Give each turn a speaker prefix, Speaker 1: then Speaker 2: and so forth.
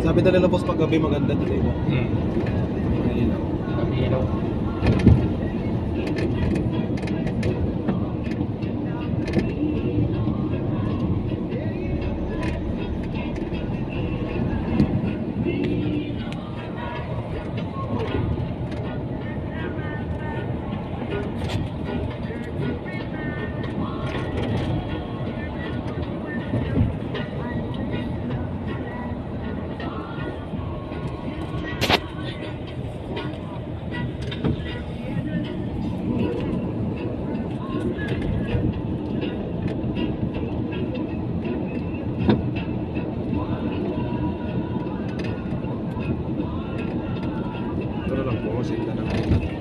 Speaker 1: Sabi talaga ng boss pag gabi maganda talaga.
Speaker 2: Eh, mm.
Speaker 1: Pero lang po kasi ito na
Speaker 2: Ha? Ano?